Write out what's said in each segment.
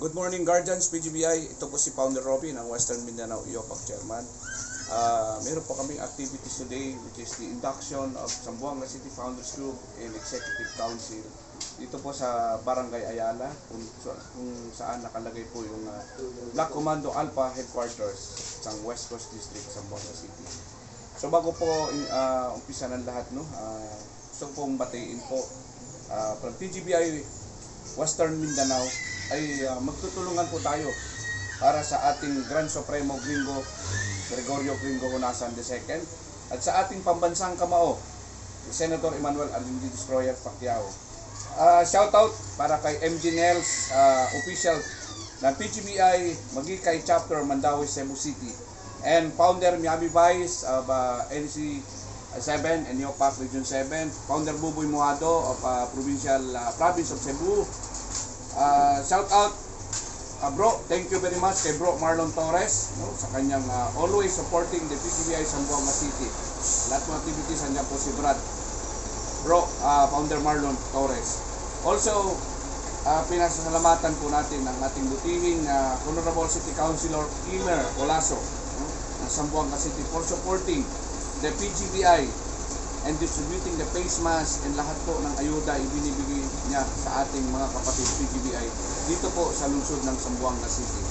Good morning Guardians, PGBI. Ito po si Founder Robin ng Western Mindanao IOPAC Chairman. Ah, meron po kaming activities today which is the induction of Zamboanga City Founders Group and Executive Council dito po sa Barangay Ayala kung, kung saan nakalagay po yung ah, Black Commando Alpha Headquarters sa West Coast District, Zamboanga City. So bago po uh, umpisa ng lahat, no, uh, gusto pong batiin po ah, from PGBI Western Mindanao ay ah, magtutulungan po tayo para sa ating Grand Supremo Gringo Gregorio Gringo Honasan II at sa ating pambansang kamao Senator Emmanuel Arjun Destroyer Pacquiao. Ah, shout out para kay MG Nels, ah, official ng PGBI Magikay Chapter Mandawi Cebu City and founder Miami Vice of ah, NC 7 and Neopac Region 7, founder Buboy Muado of ah, Provincial ah, Province of Cebu, Ah, shout out ah, bro, thank you very much kay bro Marlon Torres no, sa kanyang ah, always supporting the PCBI Zamboanga City. Lahat ng activities andyan po si Brad. Bro, ah, founder Marlon Torres. Also, ah, pinasasalamatan po natin ang ating butihing ah, Honorable City Councilor Imer Colaso no, ng Zamboanga City for supporting the PGBI and distributing the face mask and lahat po ng ayuda ibinibigay niya sa ating mga kapatid PGBI dito po sa lungsod ng Zamboanga City.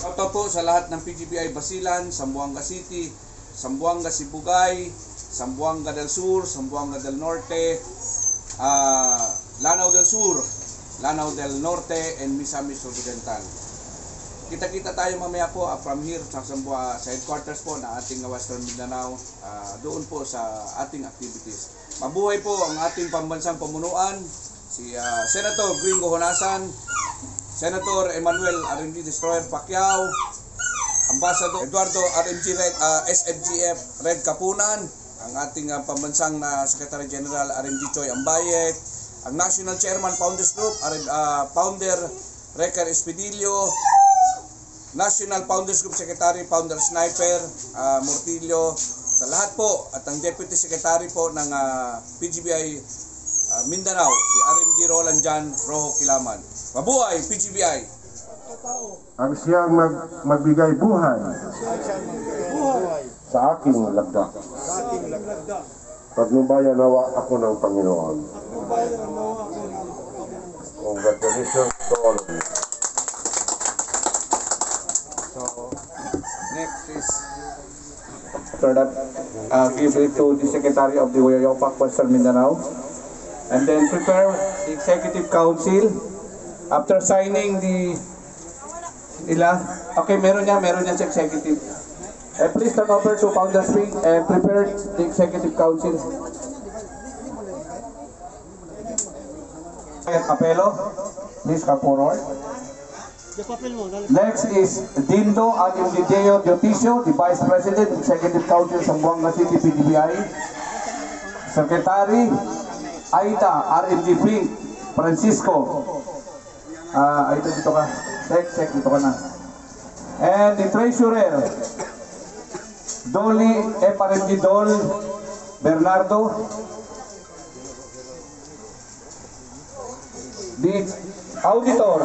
Shoutout po sa lahat ng PGBI Basilan, Zamboanga City, Zamboanga Sibugay, Zamboanga del Sur, Zamboanga del Norte, ah, Lanao del Sur, Lanao del Norte, and Misamis Occidental. Kita-kita tayo mamaya po ah, from here sa Sambua, sa headquarters po ng ating Western Mindanao, ah, doon po sa ating activities. Mabuhay po ang ating pambansang pamunuan, si ah, Senator Gringo Honasan, Senator Emmanuel R&D Destroyer Pacquiao, Ambassador Eduardo RMG Red, ah, SFGF Red Kapunan, ang ating ah, pambansang na Secretary General RMG Choi Ambayek, ang National Chairman Founders Group, ah, Founder Reker Espidilio, National Founders Group Secretary, Founder Sniper, ah, Mortillo, sa lahat po, at ang Deputy Secretary po ng ah, PGBI ah, Mindanao, si RMG Roland Jan Rojo Kilaman. Mabuhay, PGBI! ang siyang mag, magbigay buhay sa aking lagda. Pagnubayan nawa ako ng Panginoon. Congratulations to all of you. So, next is after that, uh, give it to the Secretary of the Wayopak, Western Mindanao. And then prepare the Executive Council. After signing the nila, okay, meron niya, meron niya sa Executive. Eh, please turn over to Founders Wing and prepare the Executive Council. Capello, please come forward. Next is Dindo Aguilideo Diotisio, the Vice President, Executive Council sa Buanga City PDBI. Secretary Aita RMG Pink Francisco. Ah, Aita dito ka. Sek, sek dito ka na. And the Treasurer Dolly FRMG Bernardo. The Auditor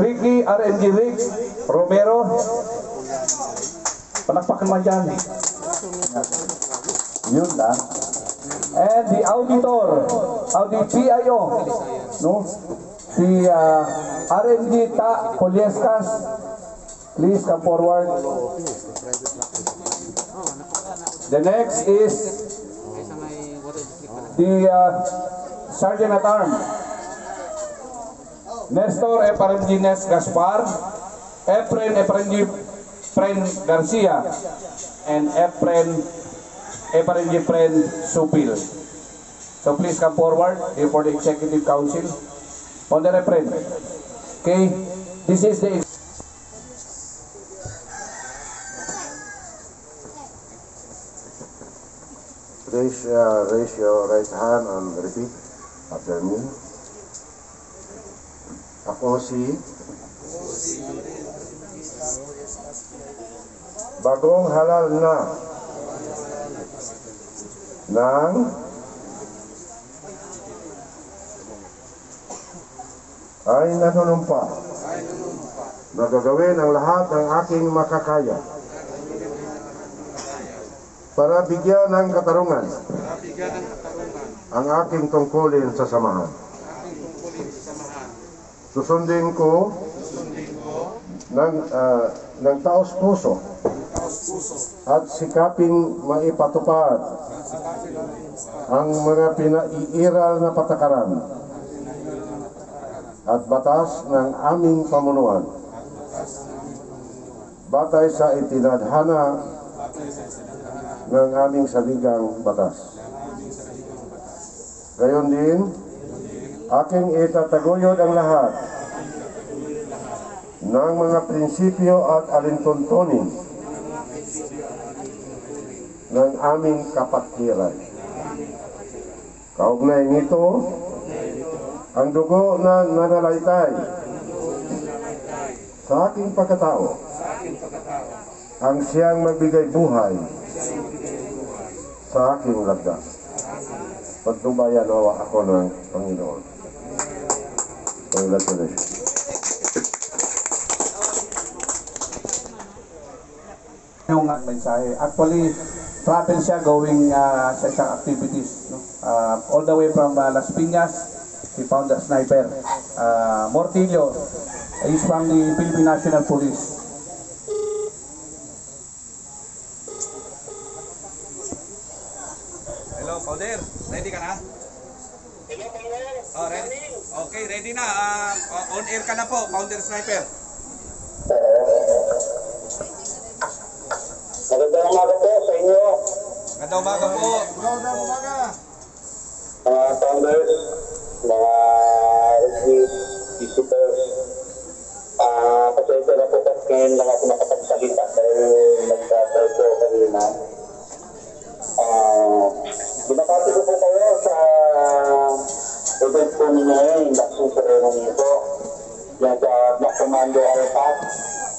Ricky RMG Riggs Romero Palakpakan man dyan Yun lang And the auditor the PIO no? Si uh, RMG Ta Poliescas Please come forward The next is the uh, Sergeant at Arms Nestor Eparemji Nes Gaspar, Efren Eparemji Pren Garcia, and Efren Eparemji Pren Supil. So please come forward here for the Executive Council. On the Efren. Okay, this is the Raise, uh, raise your right hand and repeat after me. Ako bagong halal na ng ay nanunumpa na gagawin ang lahat ng aking makakaya para bigyan ng katarungan ang aking tungkulin sa samahan. Susundin ko ng, ah, ng Taos puso. at sikaping maipatupad ang mga pinaiiral na patakaran at batas ng aming pamunuan batay sa itinadhana ng aming saligang batas. Gayon din, aking itataguyod ang lahat ng mga prinsipyo at alintuntunin ng aming kapatiran. Kaugnay nito, ang dugo na nanalaitay sa aking pagkatao, ang siyang magbigay buhay sa aking lagda. Pagtubayan nawa ako ng Panginoon. Congratulations. yung mensahe. Actually, travel siya going uh, sa isang activities. No? Uh, all the way from uh, Las Piñas, si Founder Sniper. Uh, Mortillo is from the Philippine National Police. Hello, Founder. Ready ka na? Oh, ready? Okay, ready na. Ah, ah, on air ka na po, Founder Sniper. Magandang umaga po sa inyo, Ganda umaga po. mga founders, mga reviews, visitors. Ah, pasensya na po kasi ngayon lang ako nakapagsalita dahil nagtatay ko kanina. Ah, binakati ko po kayo sa event po ninyo ngayon, induction ceremony ito. Yan sa Black Commando Alpat,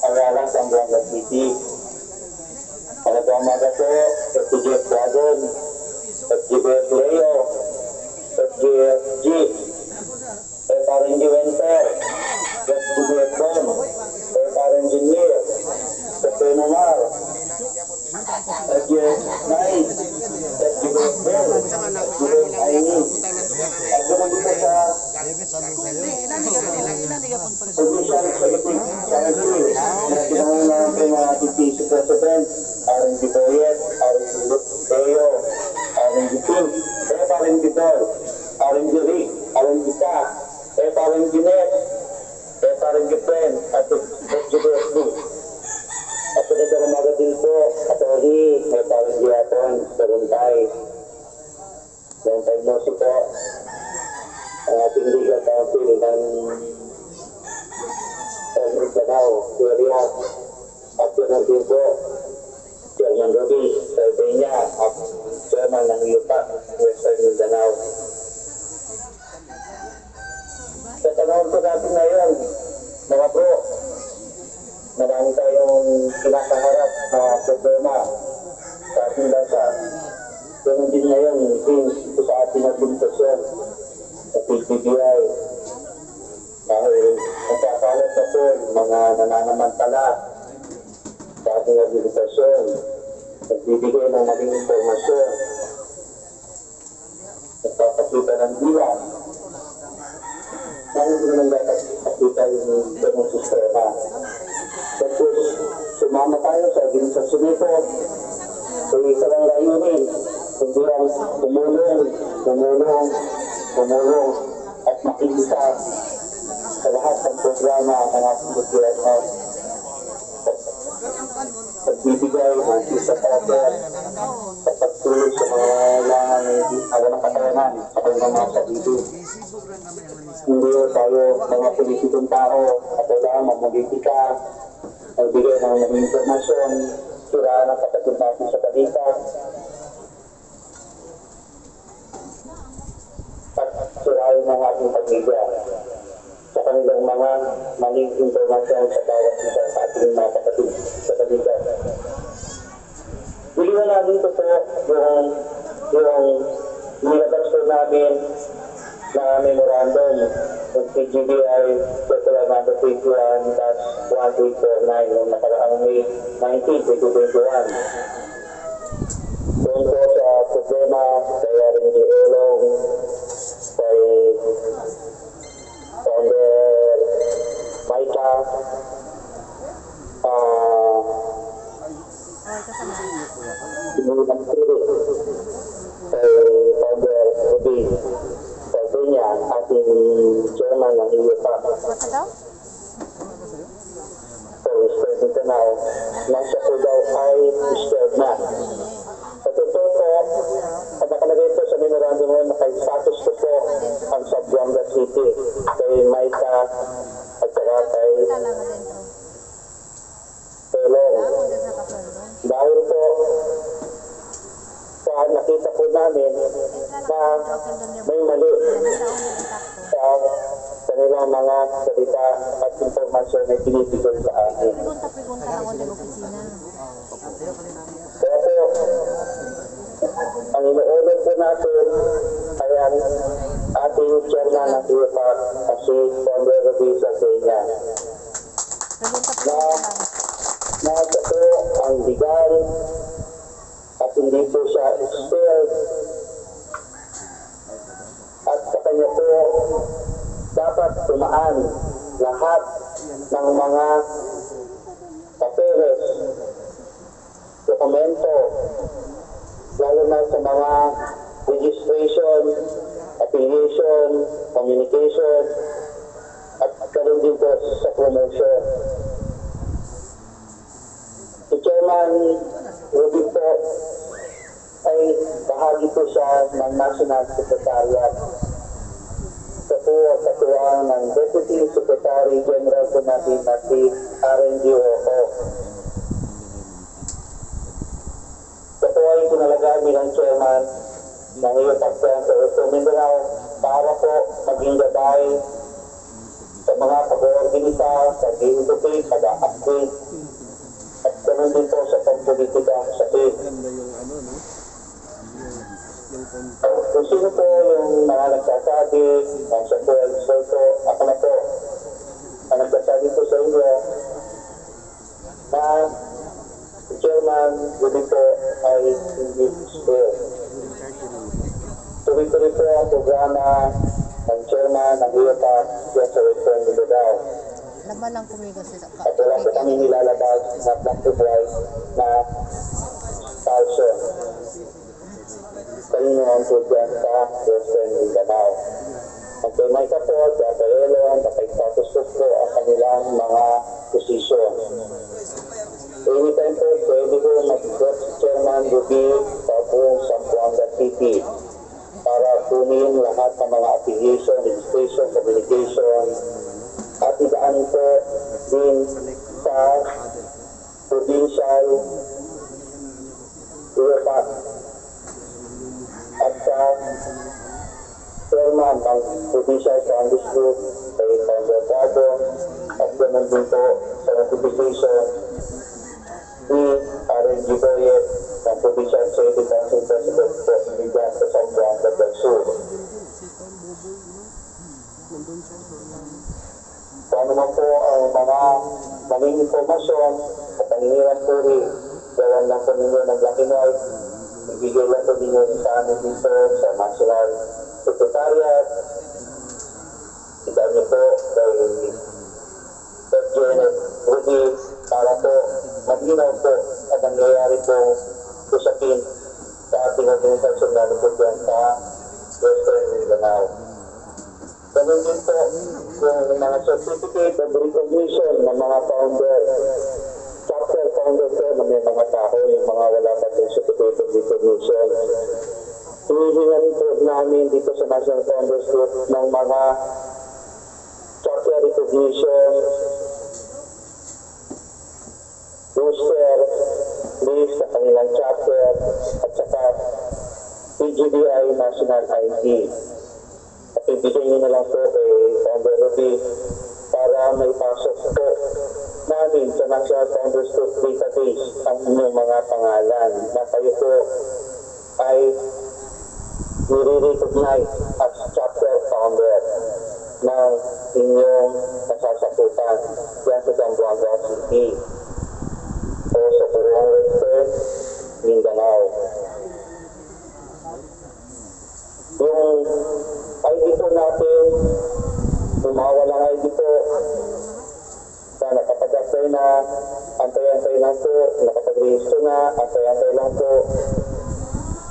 Aralas, Zamboanga City. Magandang umaga po, FTGF Dragon, FGF Leo, FGF G, FRNG Winter, FGF Don, FRNG Mir, FGF Mar, FGF Night, FGF Bell, FGF Aini. At ganoon din po sa Official Executive Council na kinahanglan ng mga Vice President, RNG Boyet, RNG Leo, RNG Tim, F. RNG Dol, RNG Rick, RNG Ka, F. RNG Net, F. RNG Pen, at FGBSD. At pinagdala umaga din po, Atty. F. RNG Aton, Saruntay. Long time no see po ang ating legal counsel ng Elmer Danao, Kuya at ganoon din po Chairman Ruby, Sardinia at Chairman ng UPA, Western Mindanao. Sa tanong po natin ngayon, mga bro, marami tayong kinakaharap na problema sa ating bansa. Ganun din ngayon, since sa ating administrasyon, sa PCBI, dahil nagkakalat na po yung mga nananamantala sa ating administrasyon, nagbibigay ng maling informasyon, nagpapakita ng bilang, dahil hindi naman dapat pakita yung ganong sistema. Tapos, sumama tayo sa administrasyon nito, sa isa lang layunin, kundi ang tumulong, tumulong, tumulong, at makikita sa lahat ng programa ng ating gobyerno. Pagbibigay ng isa pater at pagtulog sa mga kailangan ng katayanan sa kanilang mga sarili. Hindi tayo mga politikong tao. At kailangan mamalitika, magbigay ng mga informasyon, siraan ang kapatid natin sa balita, at sirain ang ating pamilya. Sa kanilang mga maling informasyon sa bawat isa sa ating mga kapatid sa balita. Biliwan namin ito po yung, yung nilabas po namin na memorandum ng PGBI Circular Number 21 dash 1849 noong nakaraang May 19, 2021. Doon po sa problema kay RNG Elong, ang legal at hindi po siya expelled. At sa kanya po, dapat tumaan lahat ng mga papeles, dokumento, lalo na sa mga registration, affiliation, communication, at ganoon din po sa promotion. Si Chairman Ruby po ay bahagi po siya ng National Secretariat. Siya po ang katuwang ng Deputy Secretary General po natin na si RNG Oko. Siya po ay pinalagaan bilang Chairman ng iyong pagkakas sa Western Mindanao para po maging gabay sa mga pag-oorganisa, sa pag-educate, pag-update, at ganoon din po sa pagpolitika sa PIP. Kung sino po yung mga nagsasabi, ang po ay experto, ako na po, ang nagsasabi po sa inyo na si Chairman Rudy po ay hindi spare. Tuloy-tuloy po ang programa ng Chairman ng IOPA diyan sa Western Mindanao. Laman lang kumigas sa At wala po kami nilalabas na plastic white เดินเป็นอยู่กับเรามันเป็นไม่ก็ RNG Boyet ng Provincial City Council President po bigyan sa Zamboanga del Sur. Kung ano man po ang mga maling informasyon at nangingiran po rin, gawan lang po ninyo ng Black and White, ibigay lang po ninyo sa amin dito sa National Secretariat. Iba niyo po kay Sir Janet Ruby para po maglinaw po at nangyayari po usapin sa ating organisasyon po dyan sa Western Mindanao. Ganun din po yung mga certificate of recognition ng mga founder. Chapter founder po na may mga tao, yung mga wala pa yung certificate of recognition. Hinihingan po namin dito sa National Founders Group ng mga chapter recognition, booster, list sa kanilang chapter, at saka PGBI National ID at ibigay niyo na lang po kay Founder Ruby para may pasok po namin sa National Founders Group Database ang inyong mga pangalan na kayo po ay nire-recognize as chapter founder. ng inyong nasasakupan yan sa Zamboanga City o sa Purong Western Mindanao. Yung ID po natin, bumawalang ID po, na nakapag-apply na, antay-antay lang po, nakapag-register na, antay-antay lang po.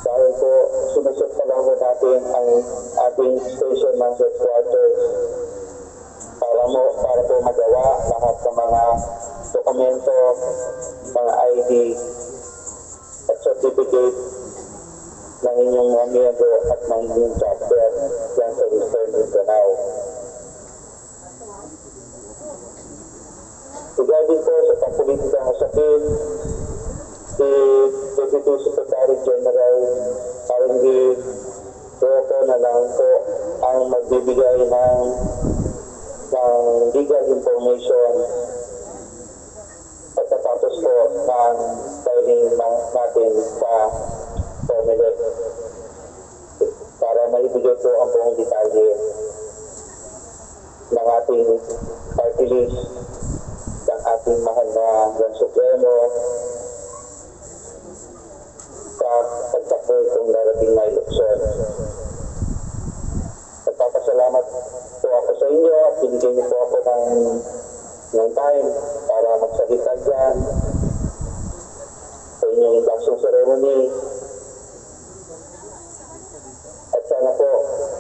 Dahil po, sinusot pa lang po natin ang ating station ng headquarters para mo para po magawa lahat ng mga dokumento, mga ID at certificate ng inyong mga miyembro at ng inyong chapter yan sa Western Mindanao. Regarding po sa pangpolitikang usapin, si Deputy Secretary General Karingi Rocco na lang po ang magbibigay ng, ng legal information ng filing ng- natin sa Comelec para maibigay po ang buong detalye ng ating party list ng ating mahal na Grand Supremo. Sa pagtakbo itong darating na eleksyon. Nagpapasalamat po ako sa inyo at binigyan niyo po ako ng, ng time para magsalita dyan inyong election ceremony. At sana po,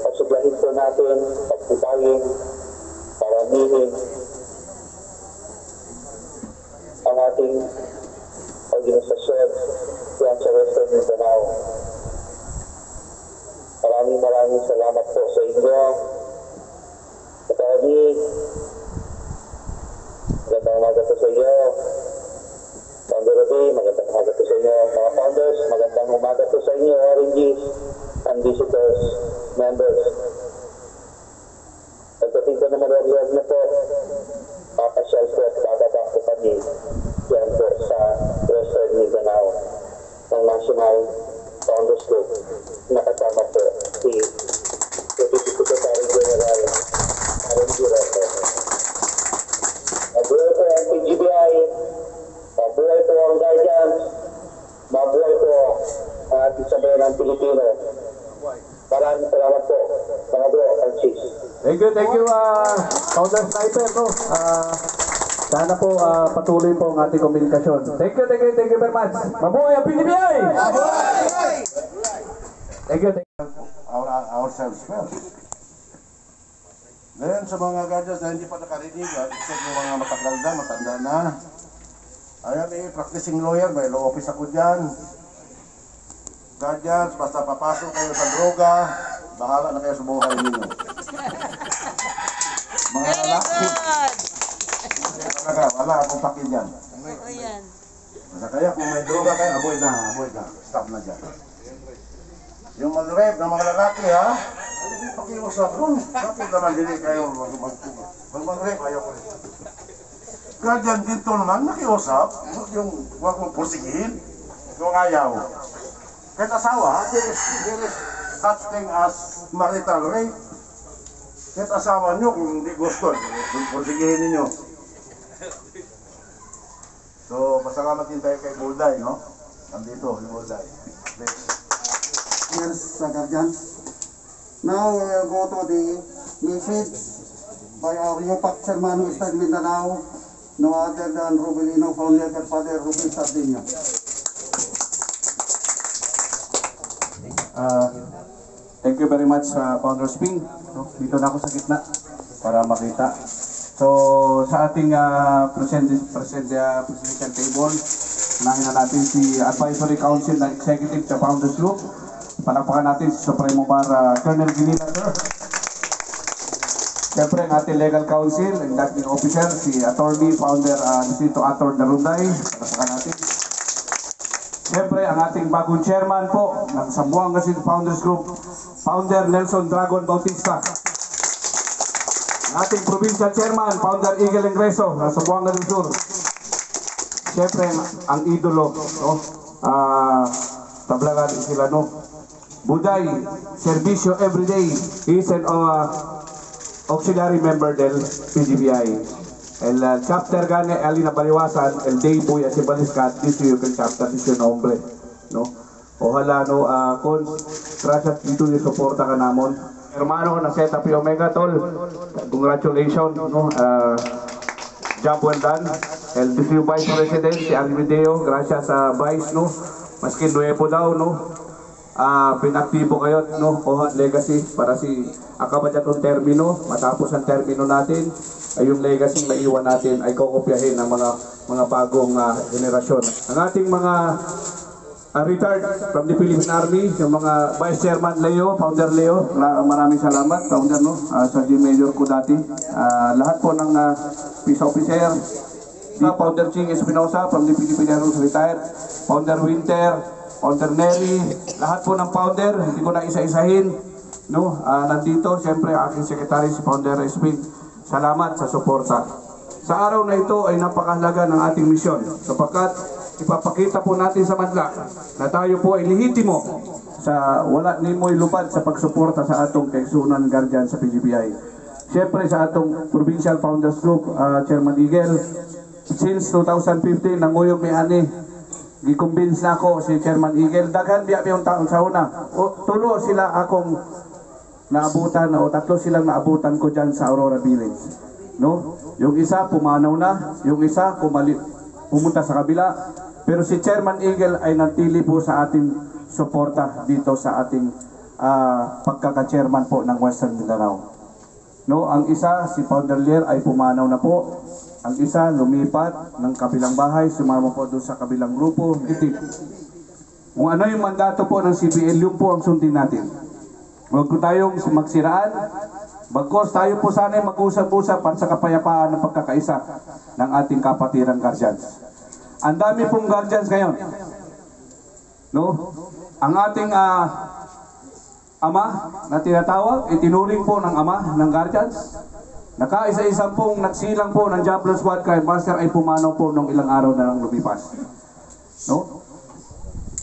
pagsuglahin po natin, pagputawin, paramihin ang ating organisasyon yan sa Western Mindanao. Maraming maraming salamat po sa inyo. Attorney, magandang umaga po sa iyo. Founder Ruby, magandang umaga po sa inyo. Mga founders, magandang umaga po sa inyo. Oranges and visitors, members. Pagdating ko naman wag na po, papasyal po at bababa po kami yan po sa Western Mindanao ng National Founders Group. Nakasama po si Deputy Secretary General Aaron Giroto. Mabuhay po ang PGBI, mabuhay po ang guidance, mabuhay po ang ating sabayan ng Pilipino. Maraming salamat po, mga bro and sis. Thank you, thank you, uh, Founder Sniper, no? Ah, sana po ah, patuloy po ang ating komunikasyon. Thank you, thank you, thank you very much. Mabuhay ang PDBI! Thank you, thank you. our, ourselves first. Ngayon sa mga guardians na hindi pa nakarinig, ah, except yung mga matagal na, matanda na. Ayan eh, practicing lawyer, may law office ako dyan. Guardians, basta papasok kayo sa droga, bahala na kayo sa buhay ninyo. Mga lalaki, talaga, wala akong pakin dyan. Basta kaya kung may droga kayo, avoid na, avoid na. Stop na dyan. Yung mag-rape ng mga lalaki ha, hindi pakiusap dun. Bakit naman hindi kayo mag- mag- mag- mag-rape? Ayaw ko rin. Guardian dito naman, nakiusap. Huwag yung, huwag mong pusigihin. Kung ayaw. Kahit asawa, there is, there is such thing as marital rape. Kahit asawa nyo, kung hindi gusto, pusigihin ninyo. So, pasalamat din tayo kay Bulday, no? Nandito, yung Bulday. Please. years sa guardians. Now we will go to the message by our UPAC chairman of Eastern Mindanao, no other than Rubelino, founder and father Ruben Sardinia. Ah, thank you very much, uh, Founder Sping. No, dito na ako sa gitna para makita. So, sa ating uh, present, present, uh, presidential table, unahin na natin si Advisory Council ng Executive sa Founders Group. Palakpakan natin si Supremo Bar uh, Colonel Ginila, sir. Siyempre, ang ating legal counsel, ang dating officer, si Attorney Founder uh, Luisito Ator Darunday. Palakpakan natin. Siyempre, ang ating bagong chairman po ng Sambuanga City Founders Group, Founder Nelson Dragon Bautista. Ating provincial chairman, Founder Eagle Ingreso ng Sambuanga del Sur. Siyempre, ang idolo, no? Ah, Tablagan Isilano. Buday, Servisyo Everyday. He is an uh, auxiliary member del PGBI. El uh, chapter gane ali na baliwasan, el day boy at si Baliskat, dito yung chapter, dito yung nombre. No? Ojalá no, uh, kon, gracias dito yung suporta ka namon. Hermano, na up yung Omega Tol. Congratulations, no? Uh, job well done. District Vice President, si Arvideo, gracias sa Vice, no? Maski nuevo daw, no? Ah, pinaktibo kayo, no? Kuha legacy para si akabat itong termino, matapos ang termino natin, ay yung legacy na iwan natin ay kokopyahin ng mga mga bagong ah, henerasyon. Ang ating mga ah, retired from the Philippine Army, yung mga Vice Chairman Leo, Founder Leo, maraming salamat, Founder, no? Ah, sa G Major ko dati. Ah, lahat po ng ah, peace officer, si Founder Ching Espinosa from the Philippine Force retired, Founder Winter, Founder Nelly, lahat po ng founder, hindi ko na isa-isahin. No, Ah, nandito, siyempre, aking secretary si Founder SB. Salamat sa suporta. Sa araw na ito ay napakahalaga ng ating misyon sapagkat ipapakita po natin sa madla na tayo po ay lehitimo sa wala ni mo'y lupad sa pagsuporta sa atong kaigsunan guardian sa PGBI. Siyempre sa atong Provincial Founders Group, ah, Chairman Eagle, since 2015 nanguyong may ani. Gikonvince na ako si Chairman Eagle. Daghan biya yung taon sa una. O, tulo sila akong naabutan o tatlo silang naabutan ko dyan sa Aurora Village no? Yung isa pumanaw na yung isa kumali, pumunta sa kabila pero si Chairman Eagle ay natili po sa ating suporta dito sa ating ah, pagkaka-chairman po ng Western Mindanao No, ang isa si Founder Lear ay pumanaw na po. Ang isa lumipat ng kabilang bahay, sumama po doon sa kabilang grupo. Itik. Kung ano yung mandato po ng CBL, yun po ang sundin natin. Huwag ko tayong magsiraan. Bagkos tayo po sana mag-usap-usap para sa kapayapaan ng pagkakaisa ng ating kapatirang guardians. Ang dami pong guardians ngayon. No? Ang ating ah, ama na tinatawag, itinuring po ng ama ng guardians. Nakaisa-isang pong nagsilang po ng Javelin Squad kay Master ay pumanaw po nung ilang araw na nang lumipas. No?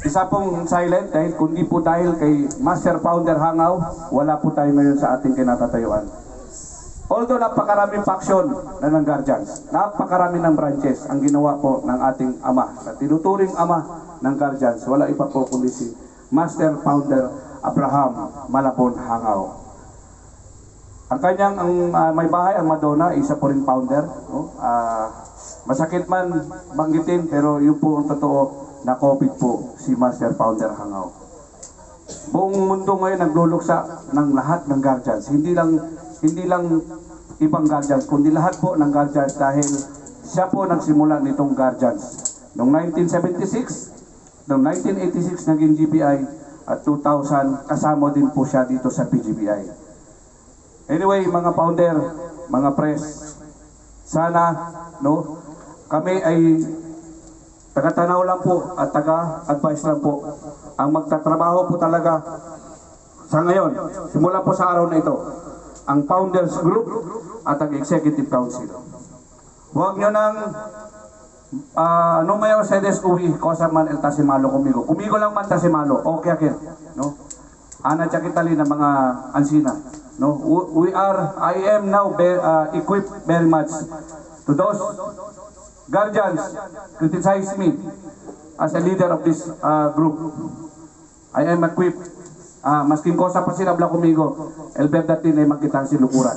Isa pong silent dahil kundi po dahil kay Master Founder Hangaw, wala po tayo ngayon sa ating kinatatayuan. Although napakaraming faction na ng Guardians, napakarami ng branches ang ginawa po ng ating ama, na tinuturing ama ng Guardians, wala iba po kundi si Master Founder Abraham Malapon Hangaw. Ang kanyang ang ah, may bahay, ang Madonna, isa po rin founder. No? Ah, masakit man banggitin, pero yun po ang totoo na COVID po si Master Founder Hangaw. Buong mundo ngayon nagluluksa ng lahat ng guardians. Hindi lang hindi lang ibang guardians, kundi lahat po ng guardians dahil siya po nagsimula nitong guardians. Noong 1976, noong 1986 naging GBI at 2000 kasama din po siya dito sa PGBI. Anyway, mga founder, mga press, sana no kami ay taga-tanaw lang po at taga-advise lang po. Ang magtatrabaho po talaga sa ngayon, simula po sa araw na ito, ang Founders Group at ang Executive Council. Huwag nyo nang ah no mayo sa des uwi, cosa man el tasimalo kumigo. Kumigo lang man tasimalo, okay akin. No? Ana chakitali na mga ansina. No? We are, I am now be, ah, equipped very much to those guardians criticize me as a leader of this uh, group. I am equipped. Ah, masking kosa pa sila bla kumigo. El verdad din ay makita si Lukuras.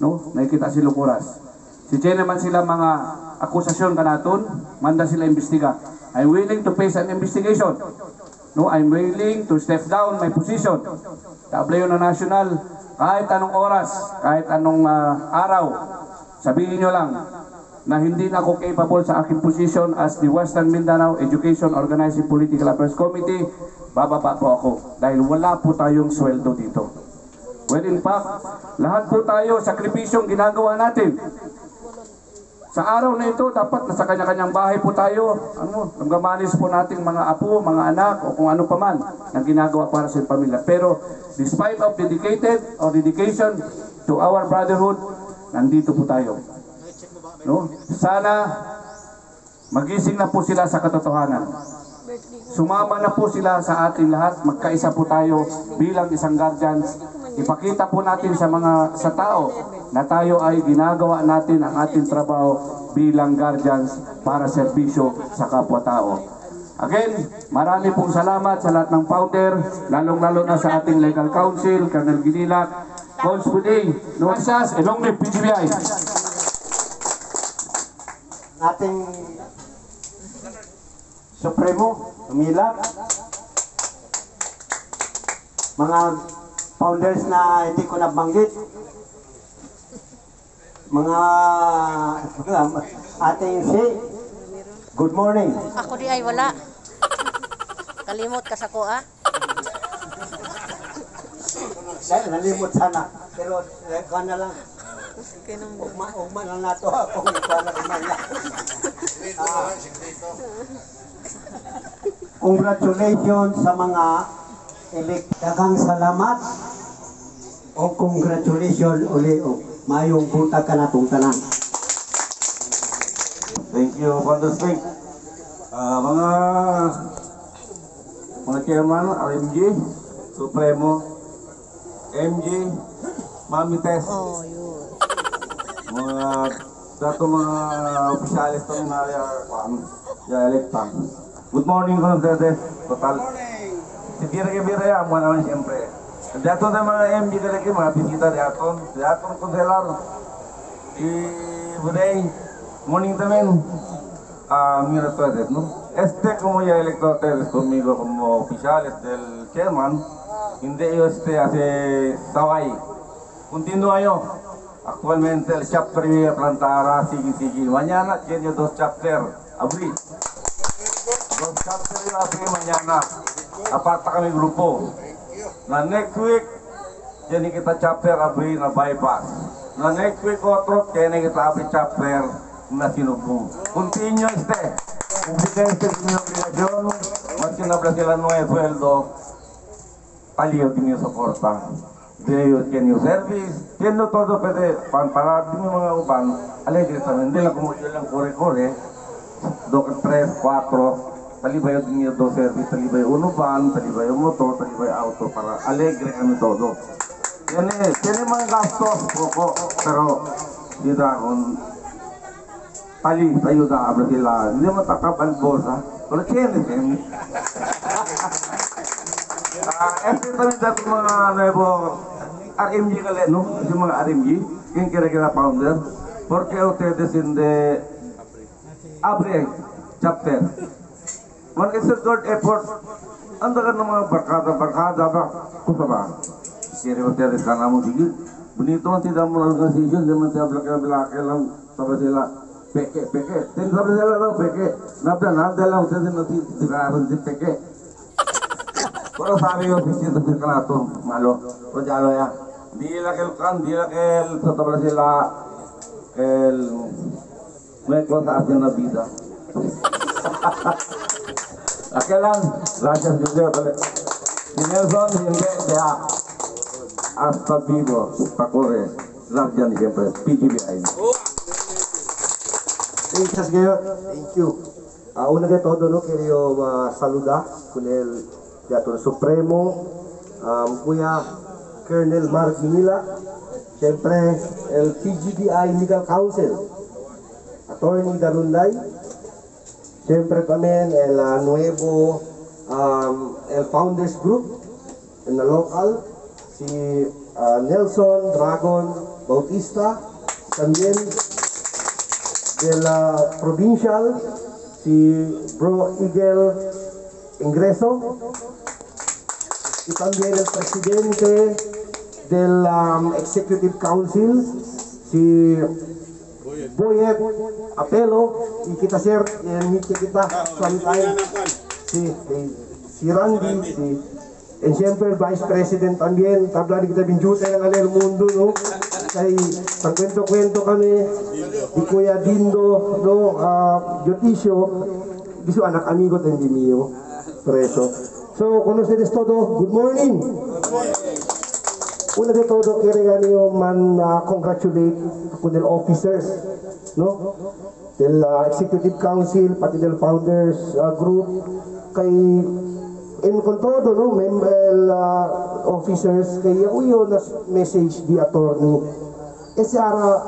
No? Nakikita si Lukuras. Si Jen naman sila mga akusasyon kanaton, manda sila imbestiga. I'm willing to face an investigation. No, I'm willing to step down my position. Tablayo na national, kahit anong oras, kahit anong ah, araw, sabihin nyo lang, na hindi na ako capable sa aking position as the Western Mindanao Education Organizing Political Affairs Committee, bababa po ako dahil wala po tayong sweldo dito. Well, in fact, lahat po tayo, sakripisyong ginagawa natin. Sa araw na ito, dapat nasa kanya-kanyang bahay po tayo. Ano, nagmamanis po nating mga apo, mga anak, o kung ano pa man na ginagawa para sa pamilya. Pero, despite of dedicated or dedication to our brotherhood, nandito po tayo. No? Sana magising na po sila sa katotohanan. Sumama na po sila sa ating lahat. Magkaisa po tayo bilang isang guardians ipakita po natin sa mga sa tao na tayo ay ginagawa natin ang ating trabaho bilang guardians para serbisyo sa kapwa-tao. Again, marami pong salamat sa lahat ng founder, lalong-lalo na sa ating legal counsel, Colonel Ginilak, Coach Buday, Nuansas, along with PGBI. ating Supremo, umilap. Mga founders na hindi ko nabanggit. Mga ating si Good morning. Ako di ay wala. Kalimot ka sa ko ah. Dahil nalimot sana. Pero eh, na lang. Ugma, ugma lang nato ako. Kuha na kumanya. Ah, Congratulations sa mga elect. Dagang salamat o congratulations uli o mayong buta ka na itong tanan. Thank you, Father Spring. Uh, mga mga chairman, RMG, Supremo, MG, Mami Tess. Oh, yun. Mga dato mga opisyalis ng area 1. dialect tongue. Good morning, Conservatives. Total. Si Sipir ke bir ya, mo naman siyempre. Dato na mga MB talaga, mga bisita dato. Dato ng konselar. Di Buday. Morning también. Ah, mira todo ¿no? Este, como ya electo ustedes conmigo como oficiales del chairman, hindi yo este hace Sawai. Continúa yo. Actualmente el chapter de Plantara sigue, sigue. Mañana tiene dos chapters. Abrir. Dos chapter yo abrir mañana. Aparta kami grupo. Na next week, tiene kita chapter abrir na bypass. Na next week otro, tiene kita abrir chapter na sinubong. Continue este. Publica este mi obligación. Más que una sila nueve sueldo. Din yung soporta. Diyo tiene yung service. Tiene todo pwede. Pan para yung mga uban. Alegre también. Hindi lang kumuha lang kore-kore. Dos, tres, cuatro. Talibay din yung dos service. Talibay uno van. Talibay yung motor. Talibay auto. Para alegre kami todo. Tiene, tiene mga gastos. Poco. Pero, dito akong Tali, ayuda habla sila. Hindi mo takap ang bolsa. Pero tiene, tiene. Ah, este también dato mga nuevo RMG kali, no? Yung mga RMG, yung kira-kira founder. Porque ustedes in the abre chapter. One is a third effort. Anda ka ng mga barkada-barkada ba? Kusa ba? Kira ustedes ka naman sige. Bonito ang tidak mo organization, di man siya blake-blake lang sabi sila. Peke, peke. Tin sabi sila lang, peke. Nabda, nabda lang, ustedes no tiraron si peke. Pero sabi ko, sisi sa kanato, malo. Pero jalo ya. Di la que el can, di la que el sa tabla sila el cosa hacia la vida. Aquel lang, gracias Dios Dios. Si Nelson, hindi, kaya hasta vivo, pakore, largan siempre, PGBI. Gracias ngayon. Thank you. Ah, una de todo, no, quiero uh, saludar con el Teatro Supremo, um, Kuya Colonel Mark Minila, siyempre el PGBI Legal Council, Attorney Darunday, siyempre también el nuevo um, el Founders Group en la local, si ah, Nelson Dragon Bautista, también de la provincial, si Bro Eagle Ingreso, y también el presidente del um, Executive Council, si Boyet Apelo, y kita share, yan kita sometime, si, si, si Randy, si, and siyempre Vice President también, tabla kita binjuta ng alel mundo, no? Kay, pag kwento-kwento kami, di Kuya Dindo, no, uh, Jotisio, di anak amigo tendi mio, preso. So, con ustedes todo, good morning. Una de todo, quiero yo man uh, congratulate con el officers, no? Del uh, Executive Council, pati del Founders uh, Group, kay con todo, no, member uh, officers, kaya uyo na message di attorney. Esa ara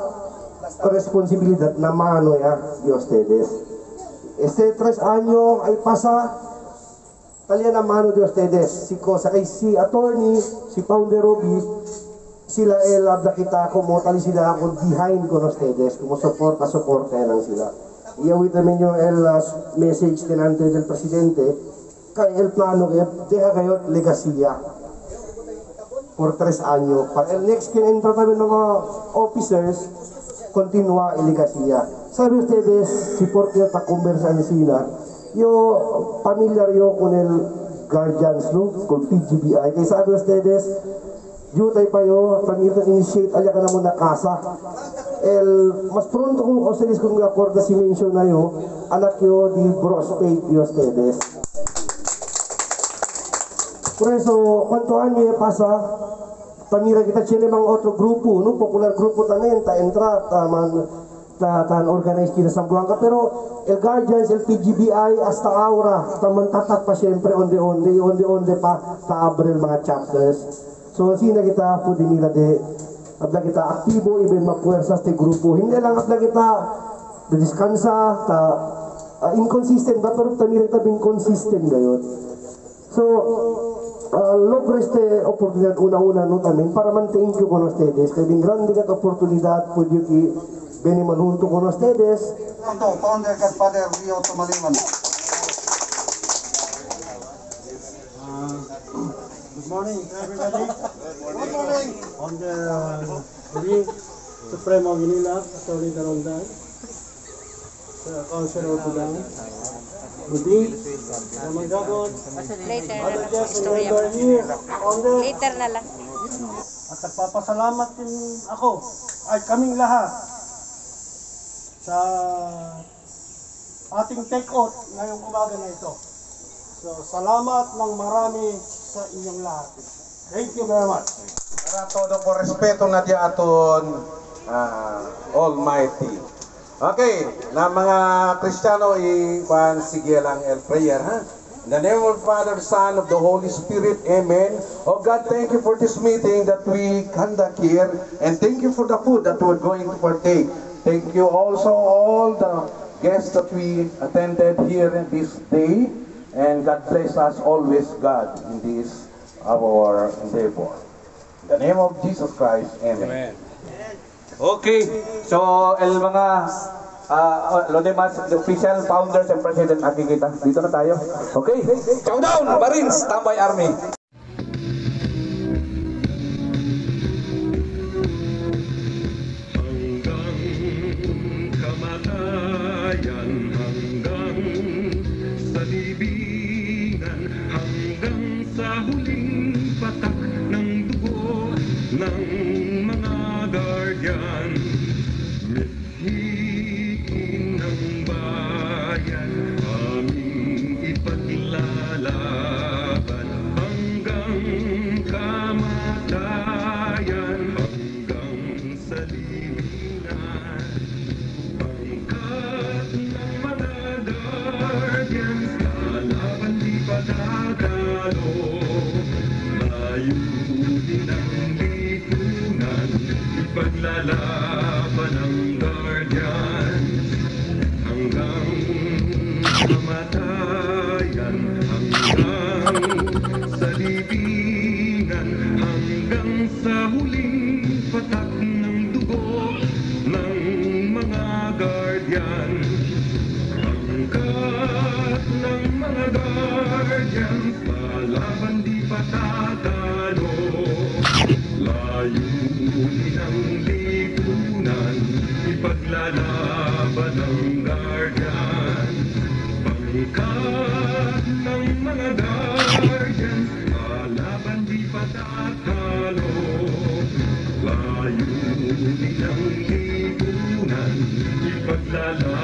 responsibilidad na mano ya de ustedes. Este tres años ay pasa talya na mano de ustedes. Si Cosa kay si attorney, si Founder Roby, sila el abda kita como tali sila ako behind con ustedes, como soporta, soporta lang sila. Iawit namin yung el uh, message tinante del presidente, kay el plano kaya deja kayo legasiya por tres años. Para el next kinentra namin mga officers, continua el legasiya. Sabi ustedes, si por qué ta conversan sila, yo familiar yo con el guardians, no? Con PGBI. Kaya sabi ustedes, Jutay pa yo, también initiate alya ka na na kasa. El, mas pronto kung ustedes kung acorda si mention na yo, anak yo di prospect yo ustedes. Por eso, cuanto año pasa, tamira kita tiene mga otro grupo, no? Popular grupo también, ta entra, ta man, ta, ta organize kita sa Buanga. Pero, el Guardians, el PGBI, hasta ahora, ta man tatak pa siyempre, onde-onde, onde-onde pa, ta abre el mga chapters. So, sina kita po din nila de, abla kita aktibo, even mapuwersa sa grupo. Hindi lang abla kita, de diskansa, ta, ah, inconsistent ba? Pero tamira kita bin consistent gayon. So, uh, logro este oportunidad una-una no también para man thank you con ustedes. Kaya bin grande kat oportunidad po yung ki beni manunto con ustedes. Ito, founder kat Father Rio Tumaliman. Good morning, everybody. Good morning. On the uh, Lee Supremo Manila, Attorney Darongdan, the Councilor Pulang, Budi, Ramagagon, Later na lang. and Istorya mo. here on the Later na lang. at nagpapasalamat din ako ay kaming lahat sa ating take-out ngayong umaga na ito. So, salamat ng marami sa inyong lahat. Thank you very much. Para todo por respeto na di aton ah, Almighty. Okay, na mga Kristiyano i-kuhan sige lang el prayer ha. In the name of Father, Son, of the Holy Spirit, Amen. Oh God, thank you for this meeting that we conduct here, and thank you for the food that we're going to partake. Thank you also all the guests that we attended here this day, and God bless us always, God, in this our endeavor. In the name of Jesus Christ, Amen. Okay, so el mga uh, lo demás, the official founders and president nakikita. Dito na tayo. Okay, countdown, Marines, Tambay Army. Ipaglalaban ng guardians Hanggang kamatayan Hanggang sa libingan Hanggang sa huling patak ng dugo ng mga guardian la